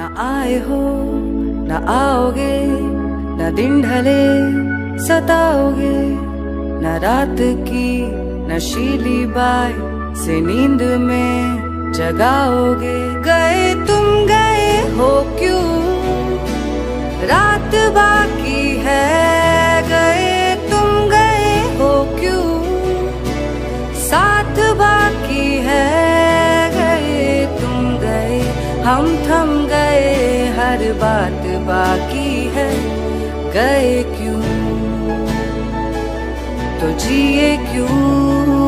न आए हो, न आओगे, न दिन ढले, सताओगे, न रात की नशीली बाय से नींद में जगाओगे। गए तुम गए हो क्यों? रात बाकी है, गए तुम गए हो क्यों? साथ हम थम गए हर बात बाकी है। गए क्यों? तो जिए क्यों?